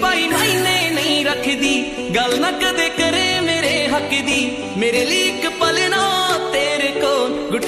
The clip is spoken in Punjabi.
ਭਾਈ ਮਾਇਨੇ ਨਹੀਂ ਰੱਖਦੀ। ਗੱਲ ਨਾ ਕਦੇ ਕਰੇ ਮੇਰੇ ਹੱਕ ਦੀ। ਮੇਰੇ ਲਈ ਇੱਕ ਪਲ ਨਾ ਤੇਰੇ ਕੋਲ। ਗੁੱਟ